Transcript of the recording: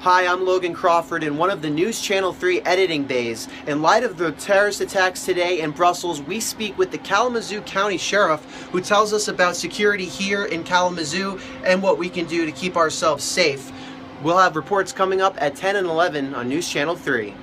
Hi, I'm Logan Crawford in one of the News Channel 3 editing bays. In light of the terrorist attacks today in Brussels, we speak with the Kalamazoo County Sheriff who tells us about security here in Kalamazoo and what we can do to keep ourselves safe. We'll have reports coming up at 10 and 11 on News Channel 3.